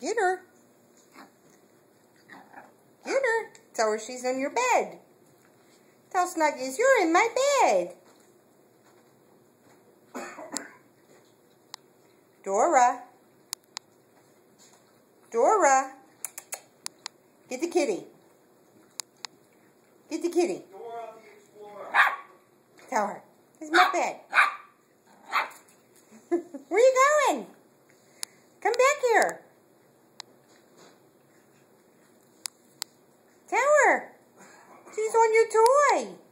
Get her. Get her. Tell her she's in your bed. Tell Snuggies, you're in my bed. Dora. Dora. Get the kitty. Get the kitty. Dora the Explorer. Tell her. It's my bed. Where are you going? Come back here. on your toy.